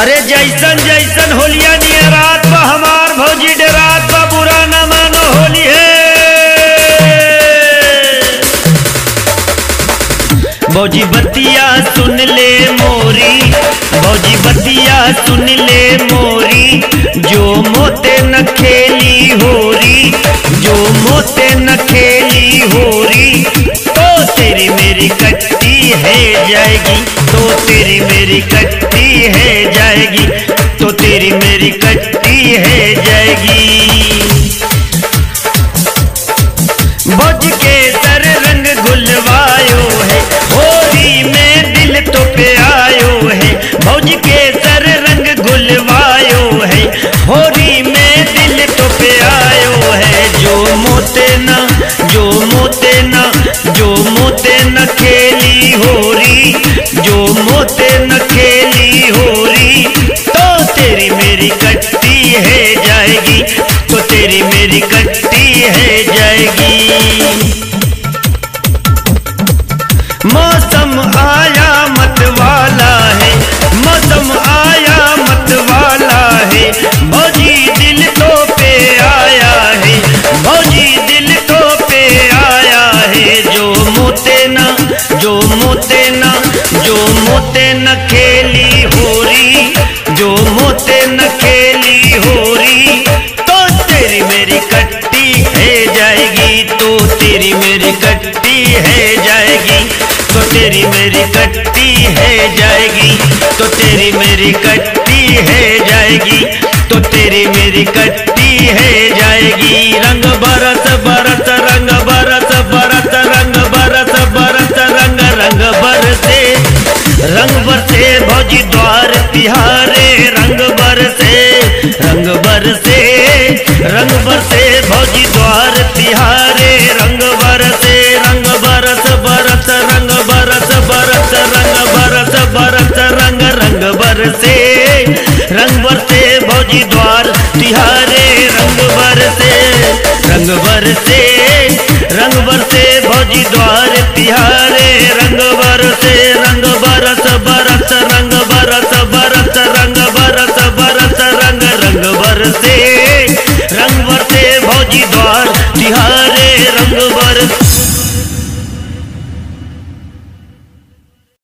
अरे जैसन जैसन होलिया नियर रात बा, हमार भौजी डे रात बुरा न मानो होली है। भौजी बतिया सुन ले मोरी, भौजी बतिया सुन ले मोरी, जो मोते न खेली होरी, जो मोते न खेली होरी जाएगी तो तेरी मेरी कट्टी है जाएगी तो तेरी मेरी कट्टी है जाएगी। तेरी मेरी कट्टी है जाएगी। मौसम आया मत वाला है, मौसम आया मत वाला है। भौजी दिल तो पे आया है, भौजी दिल तो पे आया है। जो मोते न, जो मोते न, जो मोते न खेली होरी जाएगी तो तेरी मेरी कट्टी है जाएगी। तो तेरी मेरी कट्टी है जाएगी। तो तेरी मेरी कट्टी है जाएगी। तो तेरी मेरी कट्टी है जाएगी। रंग बरस बरस रंग बरस बरस रंग बरस बरस रंग रंग बरसे रंग बरसे भौजी द्वार तिहारे, रंग बरसे रंग बरसे रंग बरसे भौजी द्वार तिहारे, रंग बरसे, रंग बरस बरस, रंग बरस बरस, रंग बरस बरस, रंग रंग बरसे। रंग बरसे भौजी द्वार तिहारे, रंग बरसे रंग बरसे। रंग बरसे भौजी द्वार तिहारे, रंग बरसे। हरे रंग बरसा